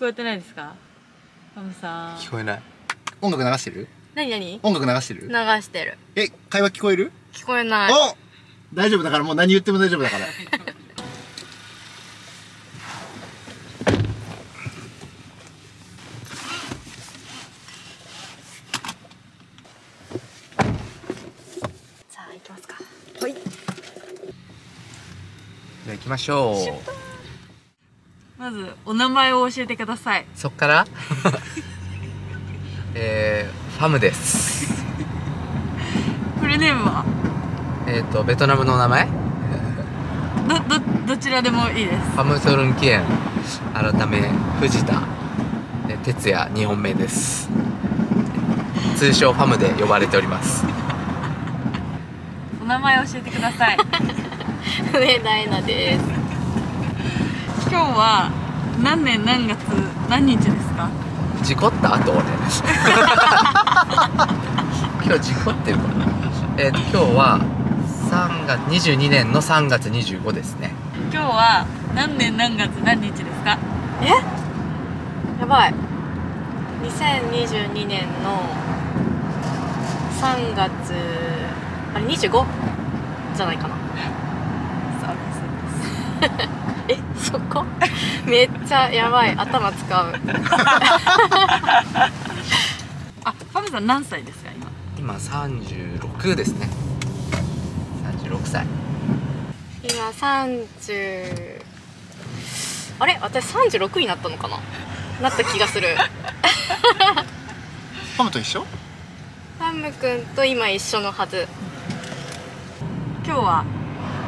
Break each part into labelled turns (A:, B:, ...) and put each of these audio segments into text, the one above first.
A: こえてないですか？ハムさん。
B: 聞こえない。音楽流してる？
C: 何何？
B: 音楽流してる？
C: 流してる。
B: え会話聞こえる？
C: 聞こえない。
B: お大丈夫だからもう何言っても大丈夫だから。
C: さあ行きますか。はい。
B: じゃあ行きましょう
A: まずお名前を教えてください。
B: そっから？えー、ファムです。
A: フルネームは？
B: えっ、とベトナムの名前？
A: どどどちらでもいいです。
B: ファムトルンキエン。改め藤田。え哲也2本目です。通称ファムで呼ばれております。
A: お名前教えてください。
C: 上田恵奈です。
A: 今日は何年何月何日ですか？
B: 事故った後俺。今日事故ってるかなえっ、と今日は3月22年の3月25ですね。
A: 今日は何年何月何日ですか？
C: やばい。2022年の3月あれ 25? じゃないかな。
A: そうです。
C: えそこ？めっちゃやばい。頭使う。
A: あファムさん何歳ですか？今。
B: 今36ですね。36歳
C: 今30あれ？私36になったのかな？なった気がする。
B: ファムと一緒？
C: ハムくんと今一緒のはず。
A: 今日は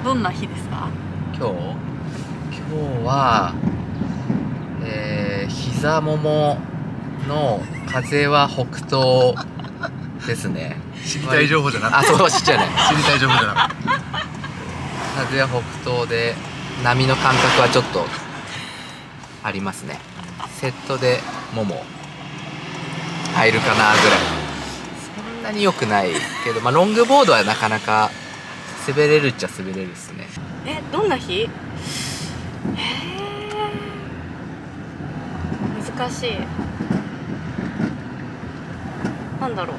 A: どんな日ですか？
B: 今日？今日はえー、膝ももの風は北東ですね。
D: 知りたい情報じゃなくて。
B: あそう知っちゃうね。
D: 知りたい情報じゃなくて。
B: 風は北東で波の感覚はちょっとありますね。セットでもも。入るかなぐらい。そんなに良くないけど、まあ、ロングボードはなかなか滑れるっちゃ滑れるですね。
C: えどんな日？難しい。なんだろう。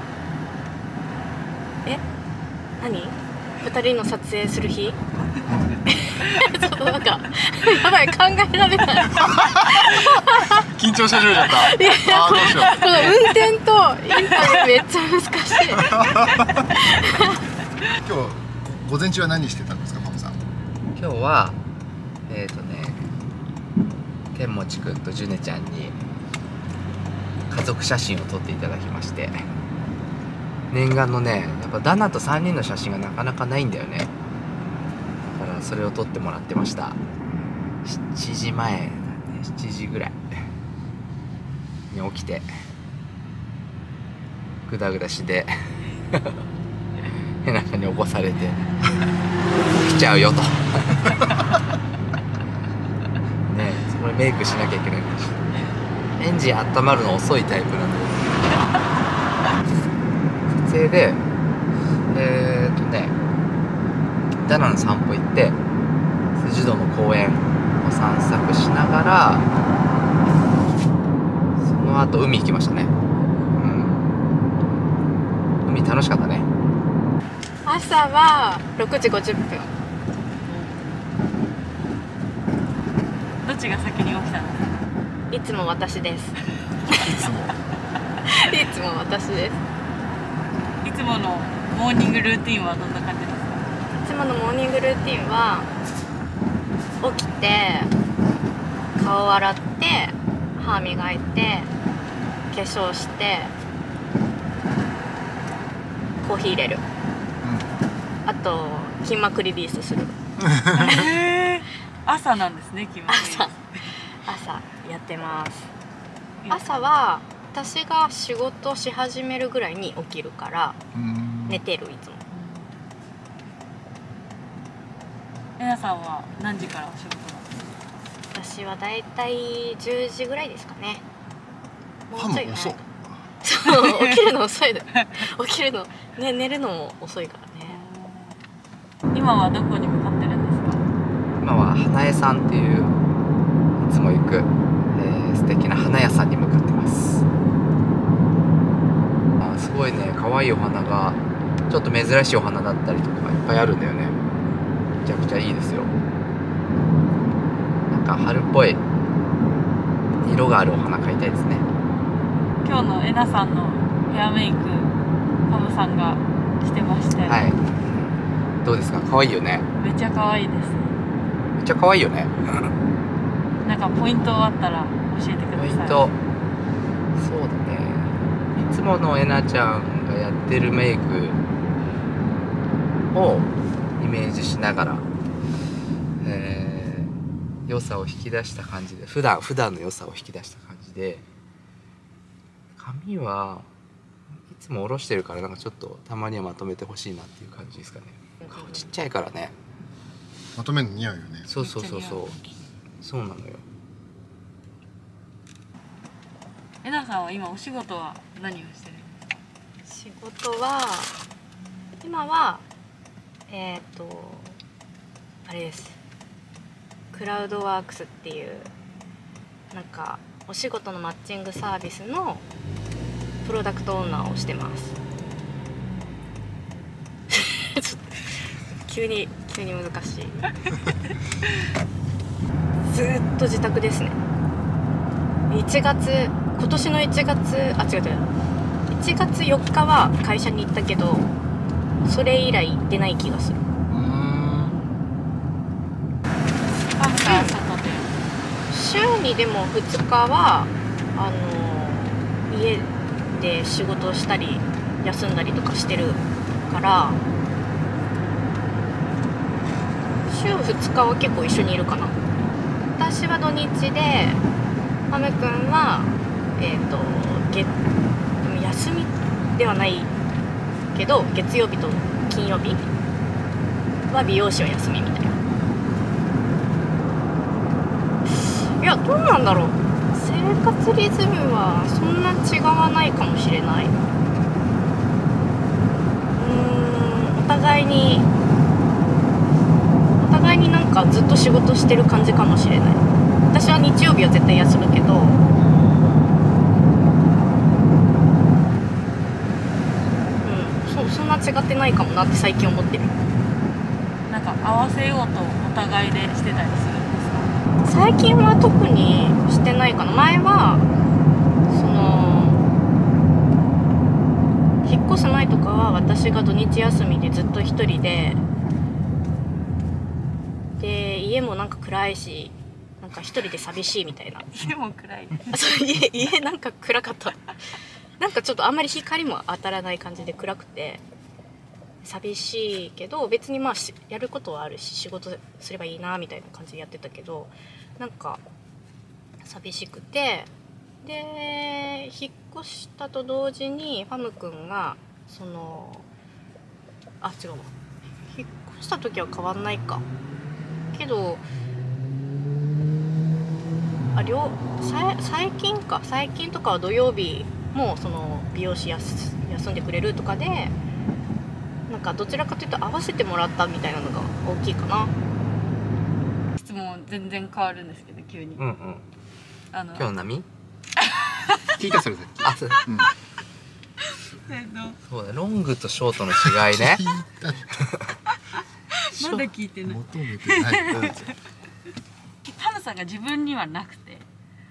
C: え？何？二人の撮影する日？ちょっとなんかやばい考えられない。
D: 緊張し始めちゃった。
C: いや
D: あーどうしよ
C: この運転とインタビューめっちゃ難しい。
D: 今日午前中は何してたんですかママさん。
B: 今日はえっ、ー、とねケンモチ君とジュネちゃんに家族写真を撮っていただきまして念願のねやっぱダナと3人の写真がなかなかないんだよね。だからそれを撮ってもらってました。7時前だね。7時ぐらいに起きてグダグダして変な人に起こされて 起きちゃうよと。ねえそこでメイクしなきゃいけないかもし。れないエンジン温まるの遅いタイプなん で撮影でえー、っとねダナの散歩行って辻堂の公園を散策しながらその後海行きましたね。うん。海楽しかったね。
C: 朝は6時50分
A: どっちが先に起きたんですか
C: いつも私です。
D: いつも。
C: いつも私です。
A: いつものモーニングルーティンはどんな感じですか？
C: いつものモーニングルーティンは起きて顔洗って歯磨いて化粧してコーヒー入れる。あと筋膜リリースする。
A: 朝なんですね君
C: 朝朝やってます。朝は私が仕事し始めるぐらいに起きるから
D: うん。
C: 寝てるいつも。
A: えなさんは何時からお仕事なんですか？
C: 私はだいたい10時ぐらいですかね。も
D: ハム遅っ
C: そう起きるの遅いだ。起きるの、ね、寝るのも遅いからね。
A: 今はどこに向かってるんですか？
B: 今は花江さんっていういつも行く、えーー素敵な花屋さんに向かってます。あーすごいね可愛いお花がちょっと珍しいお花だったりとかいっぱいあるんだよね。めちゃくちゃいいですよ。なんか春っぽい色があるお花買いたいですね。
A: 今日のえなさんのヘアメイクパムさんがしてまして、
B: はい。どうですか？可愛いよね。
A: めっちゃ可愛いです。
B: めっちゃ可愛いよね
A: なんかポイントあったら教えてください。
B: ポイント。そうだね。いつものえなちゃんがやってるメイクをイメージしながらえー良さを引き出した感じで普段普段の良さを引き出した感じで髪はいつも下ろしてるからなんかちょっとたまにはまとめてほしいなっていう感じですかね。顔ちっちゃいからね。
D: まとめるの似合うよね。
B: そうそうそうそうそうなのよ。
A: えなさんは今お仕事は何をしてる？
C: 仕事は今はえっ、とあれです。クラウドワークスっていうなんかお仕事のマッチングサービスのプロダクトオーナーをしてます。ちょっと急に急に難しい ずーっと自宅ですね。1月今年の1月あ違う違う。1月4日は会社に行ったけどそれ以来行ってない気がする。
D: うーん。
C: 週にでも2日はあの家で仕事をしたり休んだりとかしてるから週2日は結構一緒にいるかな私は土日でハムくんはえっ、と月休みではないけど月曜日と金曜日は美容師は休みみたいな。いやどうなんだろう。生活リズムはそんな違わないかもしれない。うんお互いにお互いになんかずっと仕事してる感じかもしれない。私は日曜日は絶対休むけど。うんそそんな違ってないかもなって最近思ってる。
A: なんか合わせようとお互いでしてたりするんですか？
C: 最近は特にしてないかな。前はその引っ越す前とかは私が土日休みでずっと一人でで家もなんか暗いしなんか一人で寂しいみたいな。
A: 家も暗い
C: あそう家家なんか暗かった。なんかちょっとあんまり光も当たらない感じで暗くて寂しいけど別にまあしやることはあるし仕事すればいいなみたいな感じでやってたけどなんか寂しくてで引っ越したと同時にファムくんがそのあ違うわ。引っ越した時は変わんないかけどあ両さ最近か。最近とかは土曜日もその美容師やす休んでくれるとかでなんかどちらかというと合わせてもらったみたいなのが大きいかな。
A: 質問全然変わるんですけど急に。
B: うんうん。
A: あの
B: 今日の波？
D: 聞いたそれさっき
B: あそう
D: うん。
A: えっと
B: そうだロングとショートの違いね。
D: 聞いた
A: まだ聞いてない。
D: 求めてない
A: ムさんが自分にはなくて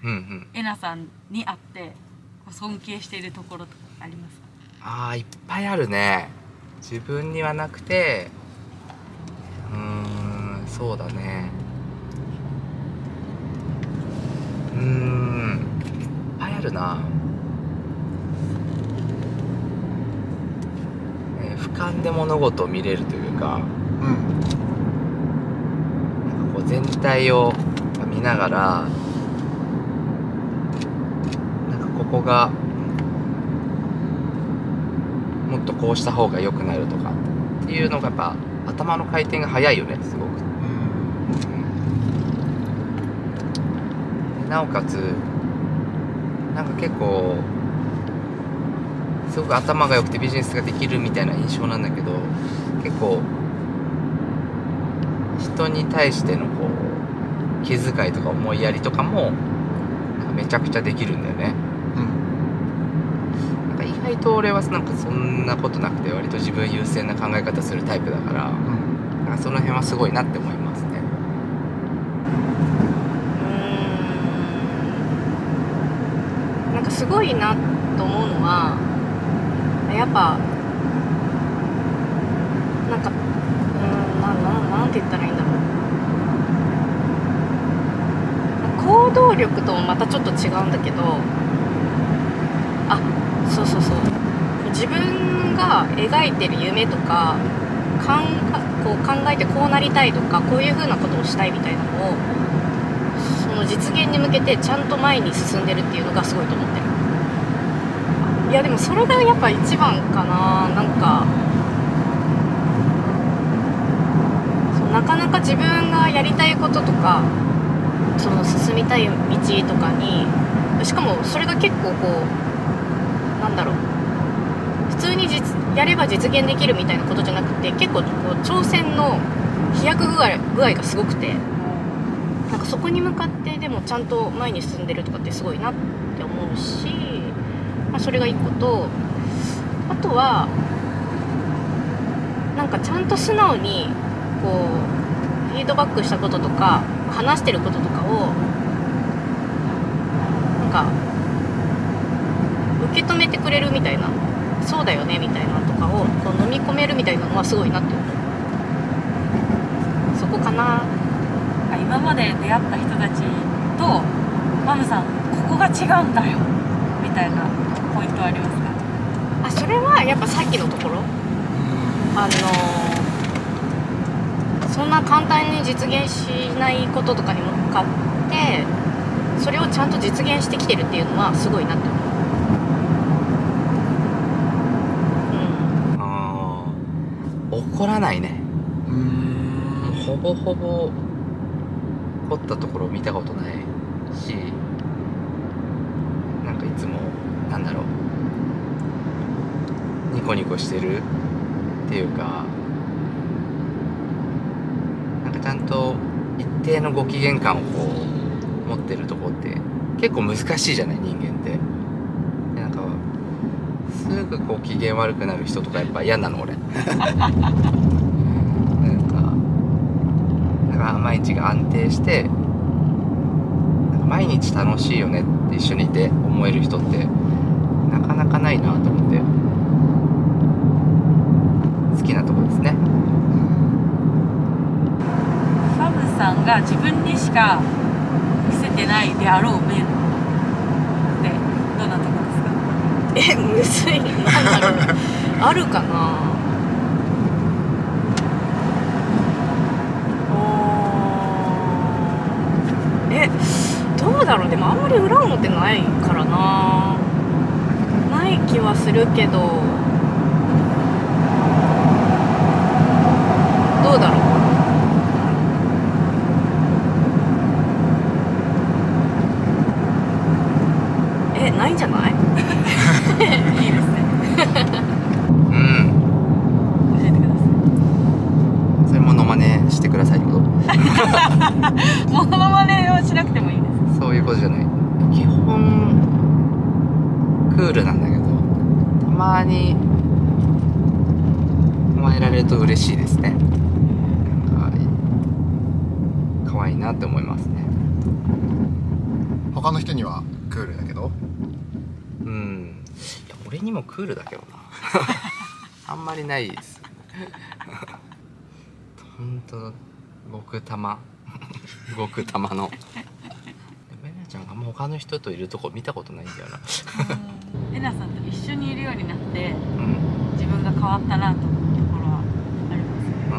B: うんうん。
A: えなさんに会ってこう尊敬しているところとかありますか？
B: あーいっぱいあるね。自分にはなくてうーんそうだね。うーんいっぱいあるな、えー俯瞰で物事を見れるというか。
D: うん
B: なんかこう全体を見ながらなんかここがもっとこうした方が良くなるとかっていうのがやっぱ頭の回転が速いよねすごく。
D: うん
B: なおかつなんか結構すごく頭が良くてビジネスができるみたいな印象なんだけど結構人に対してのこう気遣いとか思いやりとかもめちゃくちゃできるんだよね。
D: うん。
B: なんか意外と俺はなんかそんなことなくて割と自分優先な考え方するタイプだから
D: うん
B: なんかその辺はすごいなって思いますね。
C: うーん。なんかすごいなと思うのはやっぱなんかうーんなななんて言ったらいいんだろう行動力ともまたちょっと違うんだけどあそうそうそう。自分が描いてる夢とかかんこう考えてこうなりたいとかこういう風なことをしたいみたいなのをその実現に向けてちゃんと前に進んでるっていうのがすごいと思ってる。いやでもそれがやっぱ一番かな。なんかそうなかなか自分がやりたいこととかその進みたい道とかにしかもそれが結構こうなんだろう。普通に実やれば実現できるみたいなことじゃなくて結構こう挑戦の飛躍具合具合がすごくてなんかそこに向かってでもちゃんと前に進んでるとかってすごいなって思うし、まあ、それが一個とあとはなんかちゃんと素直にこうフィードバックしたこととか話してることとかなんか受け止めてくれるみたいなそうだよねみたいなとかをこう飲み込めるみたいなのはすごいなって思うそこかな。
A: あ今まで出会った人たちとマムさんここが違うんだよみたいなポイントはありますか？
C: あそれはやっぱさっきのところ。あのそんな簡単に実現しないこととかに向かってそれをちゃんと実現してきてるっていうのはすごいなって思う。うん。
B: あー。怒らないね。
D: うん。
B: ほぼほぼ凝ったところを見たことないしなんかいつもなんだろう。ニコニコしてるっていうかちゃんと一定のご機嫌感をこう持ってるとこって結構難しいじゃない人間って。でなんかすぐこう機嫌悪くなる人とかやっぱ嫌なの俺。なんかだから毎日が安定してなんか毎日楽しいよねって一緒にいて思える人ってなかなかないなと思って。好きなとこですね。
A: さんが自分にしか見せてないであろう面ってどんなとこですか？
C: えむずい。なんだろう。あるかな？おえどうだろう？でもあんまり裏表ないからな。ない気はするけどどうだろうえないんじゃない
A: いいですね
B: うん
A: 教えてくださ
B: それものまねしてくださいってこと
A: いモノマネはしなくてもいいです
B: そういうことじゃない基本クールなんだけどたまに甘えられると嬉しいですね。なんか可愛いなって思いますね。
D: 他の人にはクールだけど？
B: うん。いや俺にもクールだけどな。あんまりないです。ほんと極玉。極玉の。ベナちゃんがあんま他の人といるとこ見たことないんだよな
A: えなさんと一緒にいるようになって
B: うん。
A: 自分が変わったなと思うところはあります。
B: あ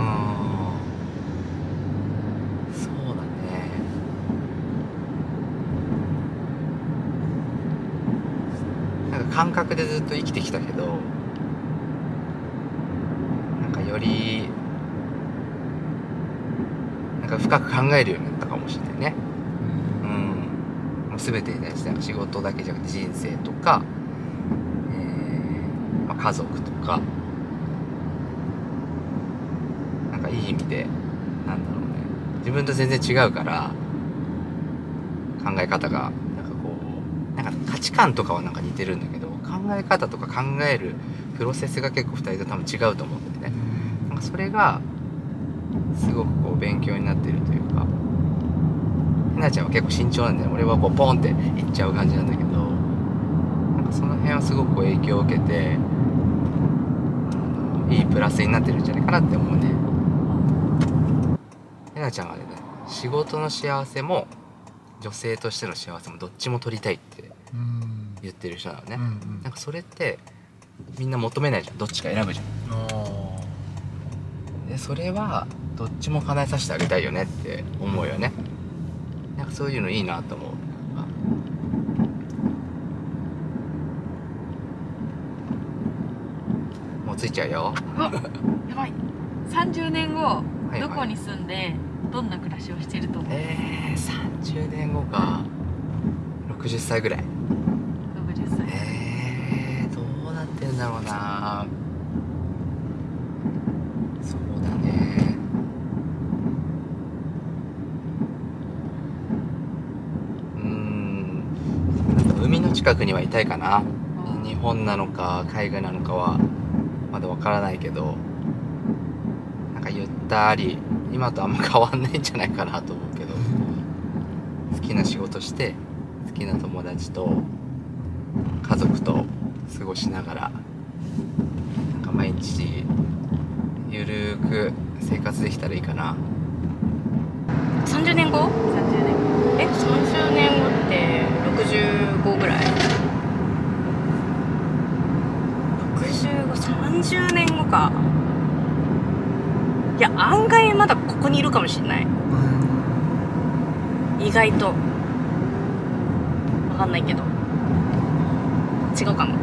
B: ー。そうだね。なんか感覚でずっと生きてきたけどなんかよりなんか深く考えるようになったかもしれないね。全てに対して仕事だけじゃなくて人生とか、家族とかなんかいい意味でなんだろうね。自分と全然違うから考え方がなんかこなんか価値観とかはなんか似てるんだけど考え方とか考えるプロセスが結構2人と多分違うと思うんだよね。なんかそれがすごくこう勉強になってるというかひなちゃんは結構慎重なんだよ俺はこうポンっていっちゃう感じなんだけどなんかその辺はすごくこう影響を受けていいプラスになってるんじゃないかなって思うね。ひなちゃんがね仕事の幸せも女性としての幸せもどっちも取りたいって
D: うん
B: 言ってる人なのね、
D: うん。うん
B: なんかそれってみんな求めないじゃん。どっちか選ぶじゃん。
D: あ
B: でそれはどっちも叶えさせてあげたいよねって思うよね。なんかそういうのいいなと思うあもうついちゃうよ。
A: やばい。30年後、どこに住んでどんな暮らしをしてると思う？
B: えー、30年後か。60歳ぐらい。
A: 60歳。
B: えー、どうなってんだろうな。そうだね。うーん。海の近くにはいたいかな。日本なのか海外なのかはまだわからないけどなんかゆったり今とあんま変わんないんじゃないかなと思うけど好きな仕事して好きな友達と家族と過ごしながらなんか毎日ゆるーく生活できたらいいかな。
C: 30年後
A: ？30年後。
C: え30年後って65ぐらい？6530年後か。いや案外まだここにいるかもしれない。意外と。わかんないけど。違うかも。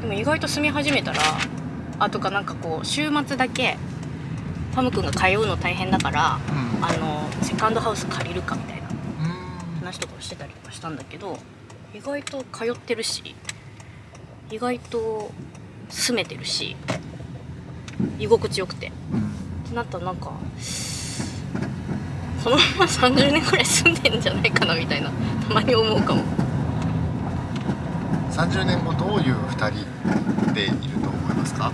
C: でも意外と住み始めたらあとかなんかこう週末だけパム君が通うの大変だから
D: うん。
C: あのセカンドハウス借りるかみたいな
D: うん。
C: 話とかをしてたりとかしたんだけど意外と通ってるし意外と住めてるし居心地よくて。ってなったらなんかこのまま30年くらい住んでんじゃないかなみたいなたまに思うかも。
D: 30年後どういう2人でいると思いますか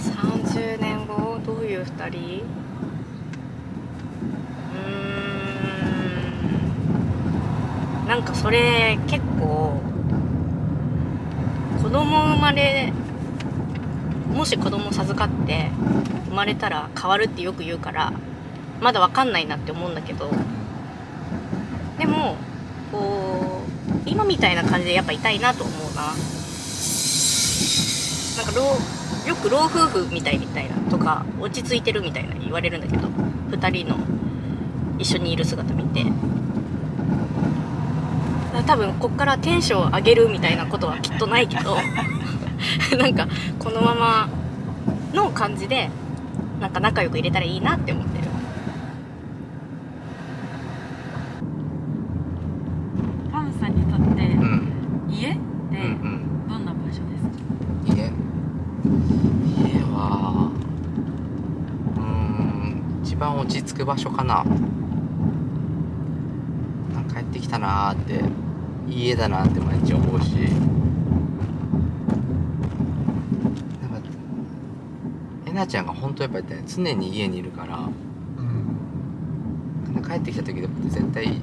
C: ？30年後どういう2人？うーん。なんかそれ結構子供生まれもし子供授かって生まれたら変わるってよく言うからまだ分かんないなって思うんだけどでもこう今みたいな感じでやっぱいたいなと思うな。なんか老よく老夫婦みたいみたいなとか落ち着いてるみたいな言われるんだけど2人の一緒にいる姿見て。多分こっからテンション上げるみたいなことはきっとないけど なんかこのままの感じでなんか仲良く入れたらいいなって思ってる。
A: パムさんにとって
B: うん。
A: 家って
B: うんうん。
A: どんな場所ですか、
B: 家？家はうーん一番落ち着く場所かな。なんか帰ってきたなーっていい家だなって毎日思うし。なんかえなちゃんが本当やっぱりね常に家にいるから。
D: うん。
B: 帰ってきた時でも絶対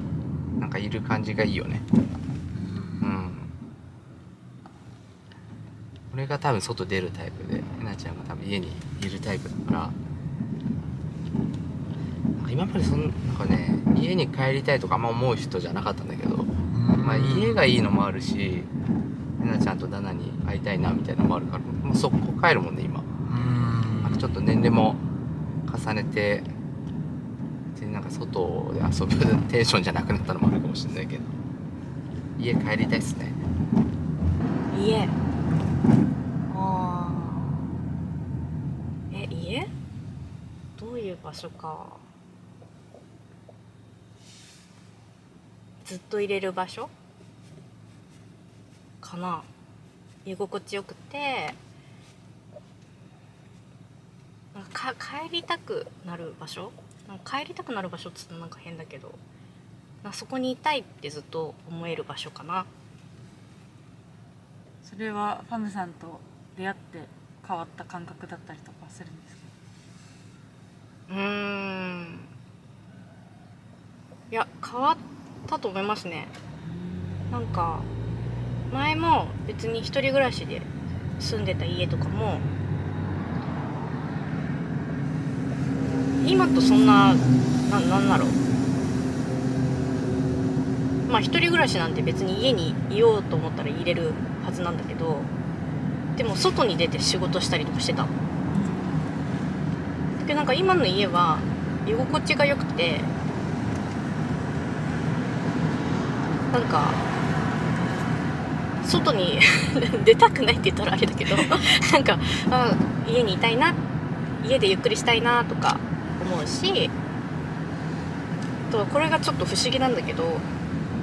B: なんかいる感じがいいよね。うん。俺が多分外出るタイプでえなちゃんが多分家にいるタイプだから。今までそんなんかね家に帰りたいとかあんま思う人じゃなかったんだけど、
D: うん
B: まあ、家がいいのもあるしえなちゃんとダナに会いたいなみたいなのもあるからもう速攻帰るもんね今。
D: うん。
B: なんかちょっと年齢も重ねて別になんか外で遊ぶ テンションじゃなくなったのもあるかもしれないけど。家帰りたいっすね。
C: 家？あー。え家？どういう場所かずっと入れる場所？かな。居心地よくて。なんかか帰りたくなる場所？帰りたくなる場所っつうとなんか変だけど。まあそこにいたいってずっと思える場所かな。
A: それはファムさんと出会って変わった感覚だったりとかするんですか？
C: うーん。いや変わったと思いますね。なんか前も別に一人暮らしで住んでた家とかも今とそんなななんだろう。まあ一人暮らしなんて別に家にいようと思ったら入れるはずなんだけどでも外に出て仕事したりとかしてた。のだけどなんか今の家は居心地が良くてなんか外に 出たくないって言ったらあれだけど なんかあ家にいたいな家でゆっくりしたいなとか思うしとこれがちょっと不思議なんだけど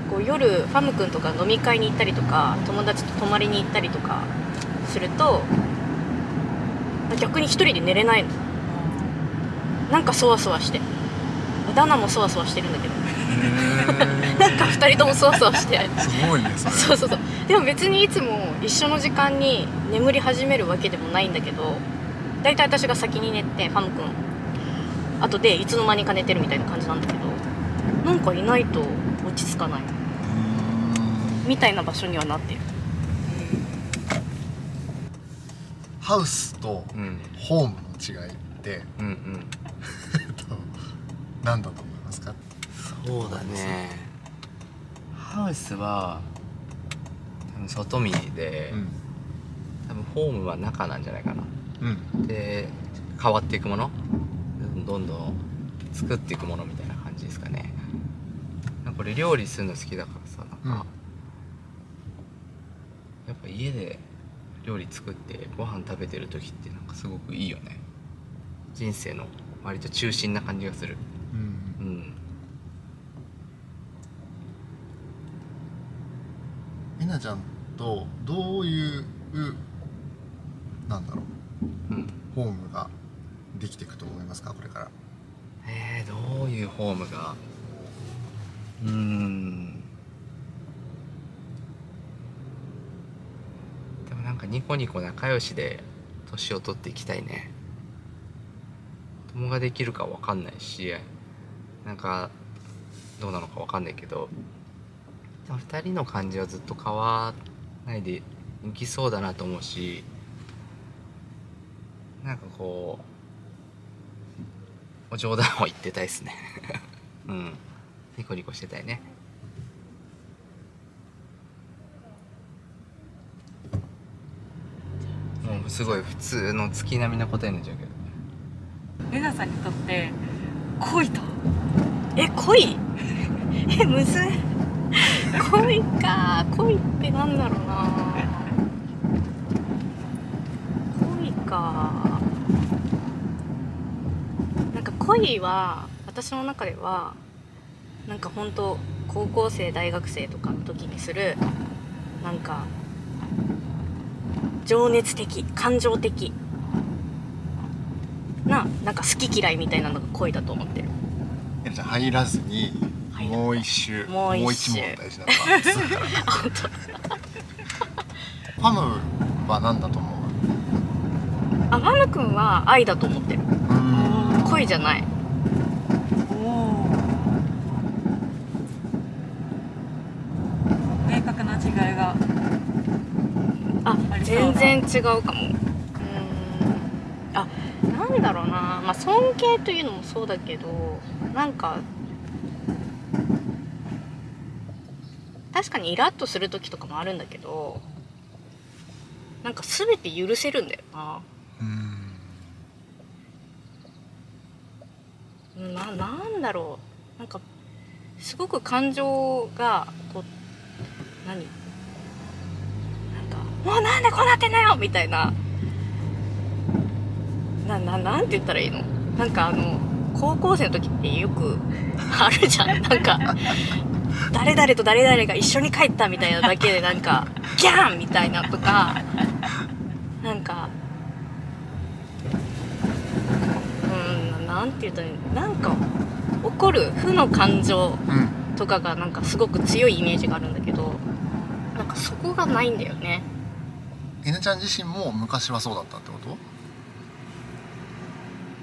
C: こう夜ファム君とか飲み会に行ったりとか友達と泊まりに行ったりとかすると逆に一人で寝れないの。なんかそわそわして。ダナもそわそわしてるんだけど。なんか二人ともそわそわして
D: すごいねそれ。
C: そうそうそう。でも別にいつも一緒の時間に眠り始めるわけでもないんだけど大体私が先に寝てファム君。後でいつの間にか寝てるみたいな感じなんだけどなんかいないと落ち着かない。みたいな場所にはなってる。
D: ハウスと
B: うん。
D: ホームの違いって
B: うんうん。
D: えっと何だと思いますか？
B: そうだねハウスは多分外見で、
D: うん。
B: 多分ホームは中なんじゃないかな。
D: うん。
B: で変わっていくもの？どんどん作っていくものみたいな感じですかね。なんかこれ料理するの好きだからさなんか、やっぱ家で料理作ってご飯食べてる時ってなんかすごくいいよね。人生の割と中心な感じがする。
D: うん
B: うん
D: みなちゃんとどういうなんだろう
B: うん。
D: ホームができていくと思いますか？これから。
B: えー、どういうホームが？うーん。でもなんかニコニコ仲良しで年を取っていきたいね。子供ができるかわかんないしなんかどうなのかわかんないけどでも2人の感じはずっと変わらないでいきそうだなと思うしなんかこうお冗談を言ってたいですね。うん。ニコニコしてたいね。もうすごい普通の月並みな答えになっちゃうけど。
A: レナさんにとって恋と？
C: え恋？えむずい恋か恋ってなんだろうな。恋か。なんか恋は私の中ではなんか本当高校生大学生とかの時にするなんか情熱的感情的。ななんか好き嫌いみたいなのが恋だと思ってる。
D: 入らずにもう一周。
C: もう一周。
D: 問大事な。のが続くからファムは何だと思う？
C: あマム君は愛だと思ってる。
D: うん。
C: 恋じゃない。
A: おお明確な違いが。
C: あ全
A: な。
C: 然違うかも。うーん。あなんだろうな。まあ尊敬というのもそうだけどなんか確かにイラッとする時とかもあるんだけどなんか全て許せるんだよな。
D: うん。
C: うんななんだろう。なんかすごく感情がこう何？なんか「もうなんでこうなってんだよ!」みたいな。なななんて言ったらいいの？なんかあの高校生の時ってよくあるじゃん。なんか誰々と誰々が一緒に帰ったみたいなだけでなんか ギャンみたいなとかなんかうんなんて言ったらいいの？なんか怒る負の感情
D: うん。
C: ととかがなんかすごく強いイメージがあるんだけどなんかそこがないんだよね。
D: N ちゃん自身も昔はそうだったってこ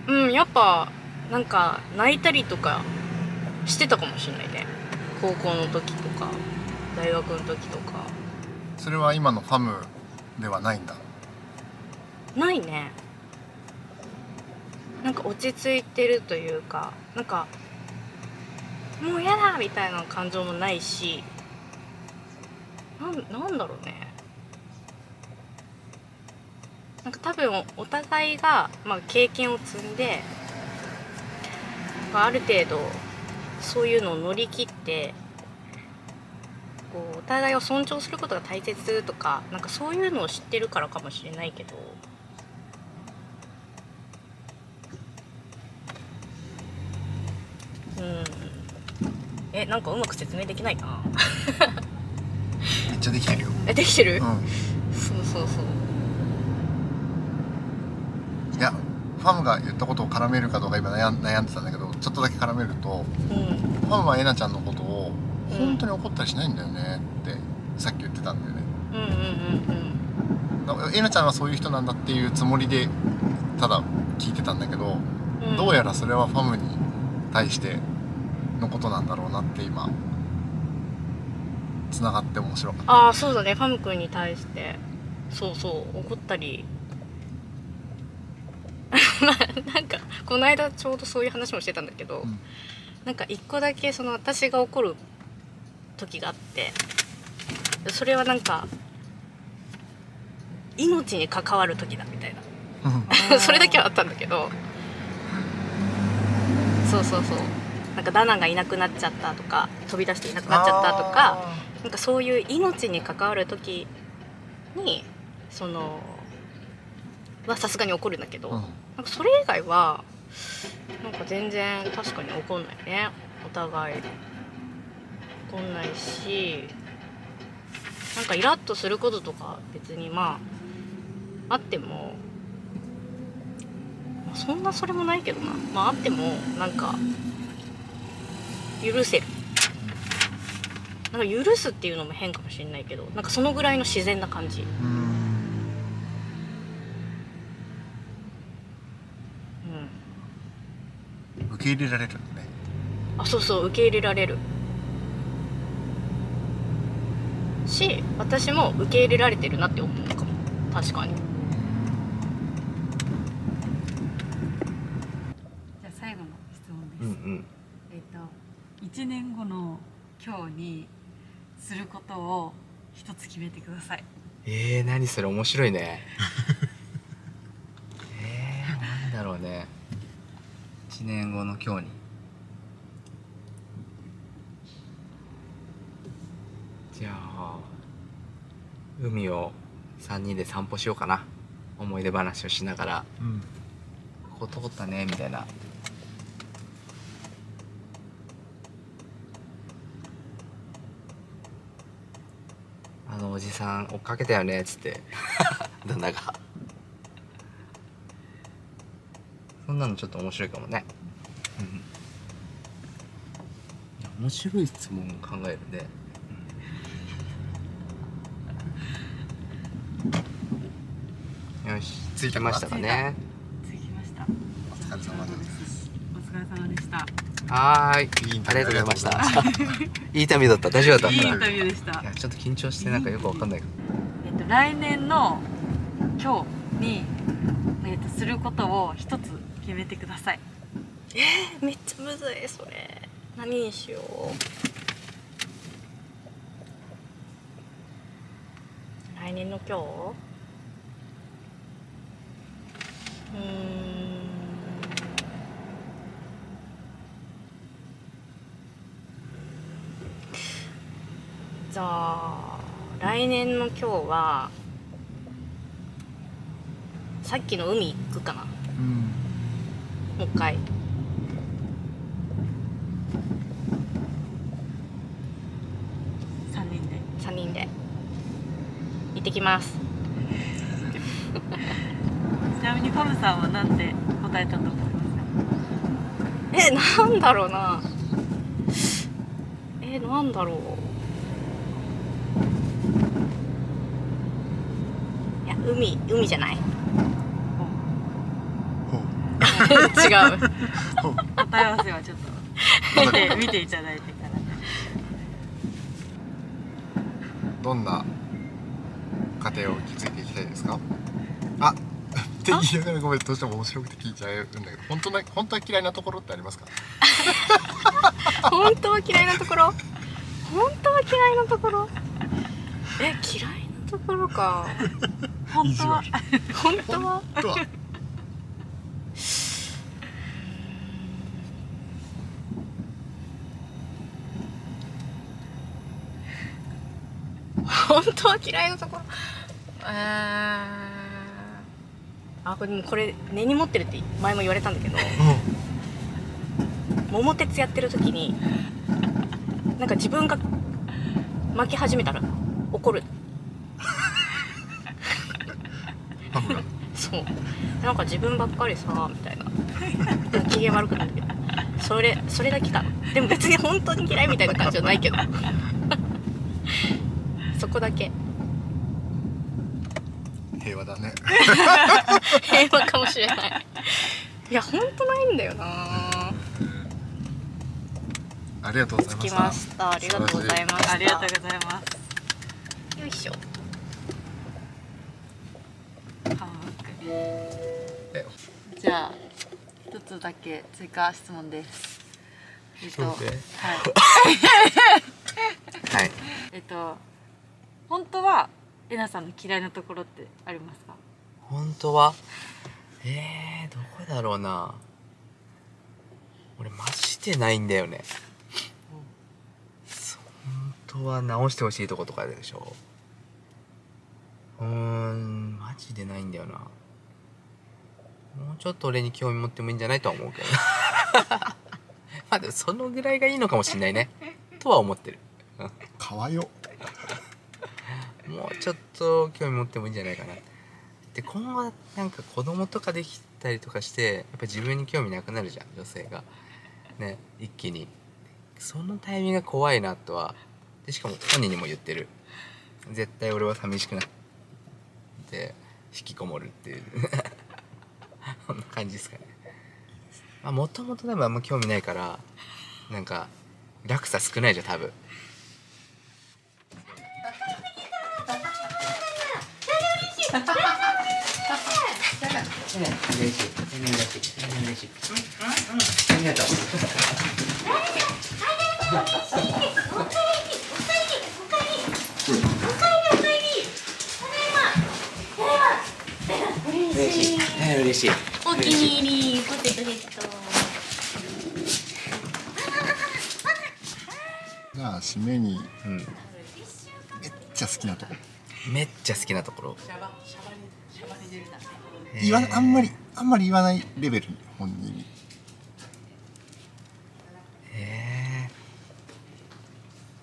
D: と？
C: うんやっぱなんか泣いたりとかしてたかもしれないね高校の時とか大学の時とか。
D: それは今のファムではないんだ？
C: ないね。なんか落ち着いてるというかなんかもう嫌だみたいな感情もないしなんなんだろうね。なんか多分お互いが、まあ、経験を積んでまあある程度そういうのを乗り切ってこうお互いを尊重することが大切とかなんかそういうのを知ってるからかもしれないけど。うん。えなんかうまく説明できないな。
D: めっちゃできてるよ。
C: えできてる、
D: う
C: そうそうそう。ん
D: いやファムが言ったことを絡めるかどうか今悩んでたんだけどちょっとだけ絡めると
C: うん。
D: ファムはエナちゃんのことを
C: うん。
D: 本当に怒ったりしないんだよねってさっき言ってたんだよね。
C: うんうんうん
D: だからエナちゃんはそういう人なんだっていうつもりでただ聞いてたんだけど、
C: うん。
D: どうやらそれはファムに対してのことなんだろうなって今つながって面白かった。
C: ああそうだね。ファム君に対して。そうそう。怒ったりまあなんかこの間ちょうどそういう話もしてたんだけど、
D: うん。
C: なんか一個だけその私が怒る時があってそれはなんか命に関わる時だみたいな。それだけはあったんだけどそうそうそう。なんかダナがいなくなっちゃったとか飛び出していなくなっちゃったとかなんかそういう命に関わる時にそのはさすがに怒るんだけど、
D: うん
C: なんかそれ以外はなんか全然確かに怒んないね。お互い。怒んないしなんかイラッとすることとか別にまああっても、まあ、そんなそれもないけどな。まああってもなんか許せる。なんか許すっていうのも変かもしれないけどなんかそのぐらいの自然な感じ。
D: うん
C: うん
D: 受け入れられるんだね。
C: あそうそう受け入れられる。し私も受け入れられてるなって思うのかも。確かに。
A: じゃあ最後の質問です、
B: うんうん。
A: えっ、と1年後の今日にすることを一つ決めてください。
B: えー、何それ面白いね。えー、なんだろうね1年後の今日に。じゃあ海を3人で散歩しようかな。思い出話をしながら。
D: うん。
B: ここ通ったねみたいな。あのおじさん追っかけたよねっつって。旦那がそんなのちょっと面白いかもね。うん。面白い質問。を考えるね。よし
D: 着いたかな
B: 着きました。かね
A: 着きました。
D: お疲れ様です。
A: お疲れ様でした。
B: はーい。
D: いいインタビュー
B: ありがとうございました。い。い旅だった。大丈夫だった。
A: いいインタビューでした。
B: いやちょっと緊張してなんかよくわかんない
A: えっと、来年の今日に、えっと、することを一つ決めてください。
C: えめっちゃむずいそれ。何にしよう。来年の今日？うん。じゃあ来年の今日はさっきの海行くかな。もう一回。
A: 3人で。
C: 3人で。行ってきます。
A: ちなみにファムさんは何て答えたと思います
C: えなんだろうな。ええー、なんだろう。いや海海じゃない？違う。
A: 答え合わせはちょっと見て見ていただいてから
D: どんな家庭を築いていきたいですか？あって言いながらごめんどうしても面白くて聞いちゃうんだけど本当な本当は嫌いなところってありますか？
C: 本当は嫌いなところ？本当は嫌いなところ？え嫌いなところか。
A: 本当は？
C: 本当は？
D: 本当は
C: 嫌いなところ。えー。あこれでもこれ根に持ってるって前も言われたんだけど。桃鉄やってる時になんか自分が巻き始めたら怒る。そう。なんか自分ばっかりさみたいな。機嫌悪くなるけど。それそれだけか。なでも別に本当に嫌いみたいな感じじゃないけどそこだけ。
D: 平和だね。
C: 平和かもしれない。いや本当ないんだよな。
D: ありがとうございました。
C: ました。ありがとうございました。
A: ありがとうございます
C: よいしょ。
A: じゃあ一つだけ追加質問です。えっとはい
B: はい。
A: えっと本当はえなさんの嫌いなところってありますか？
B: 本当は？えー、どこだろうな。俺マジでないんだよね。そう本当は直してほしいとことかでしょ。うーんマジでないんだよな。もうちょっと俺に興味持ってもいいんじゃないとは思うけど まあでもそのぐらいがいいのかもしんないね。とは思ってる。
D: かわよ
B: もうちょっと興味持ってもいいんじゃないかな。で今後なんか子供とかできたりとかしてやっぱ自分に興味なくなるじゃん女性が。ね一気に。そのタイミングが怖いなとは。でしかも本人にも言ってる。絶対俺は寂しくなって引きこもるっていう。こんな感じですかね。まあもともと多分あんま興味ないからなんか落差少ないじゃん多分。嬉しい。嬉しい。嬉しい。ありがとう。嬉しい。はい嬉しい。
C: お気に入りポテトヘッド
D: じゃあ締めに
B: うん。
D: めっちゃ好きなとこ
B: めっちゃ好きなところ。
D: 言わあんまりあんまり言わないレベル本人に
B: ええ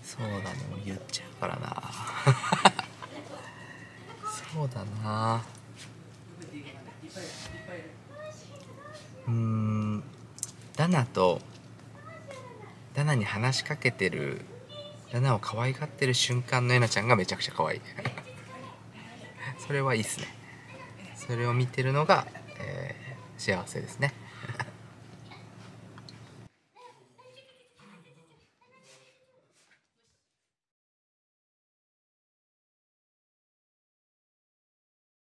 B: そうだね。もう言っちゃうからな。そうだな。うーん。ダナとダナに話しかけてるダナを可愛がってる瞬間のえなちゃんがめちゃくちゃ可愛いそれはいいっすね。それを見てるのが、えー幸せですね。